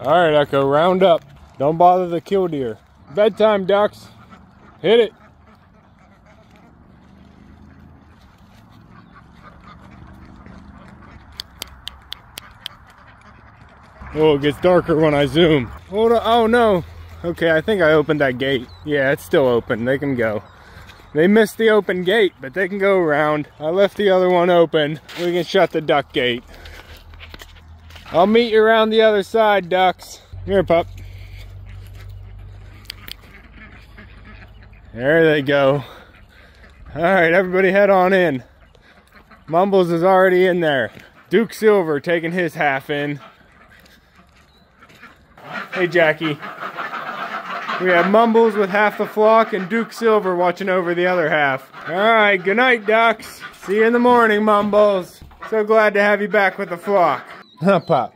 All right, Echo, round up. Don't bother the killdeer. Bedtime, ducks. Hit it. Oh, it gets darker when I zoom. Hold on. Oh, no. Okay, I think I opened that gate. Yeah, it's still open. They can go. They missed the open gate, but they can go around. I left the other one open. We can shut the duck gate. I'll meet you around the other side, ducks. Here, pup. There they go. All right, everybody head on in. Mumbles is already in there. Duke Silver taking his half in. Hey, Jackie. We have Mumbles with half the flock and Duke Silver watching over the other half. All right, good night, ducks. See you in the morning, Mumbles. So glad to have you back with the flock. Rapaz,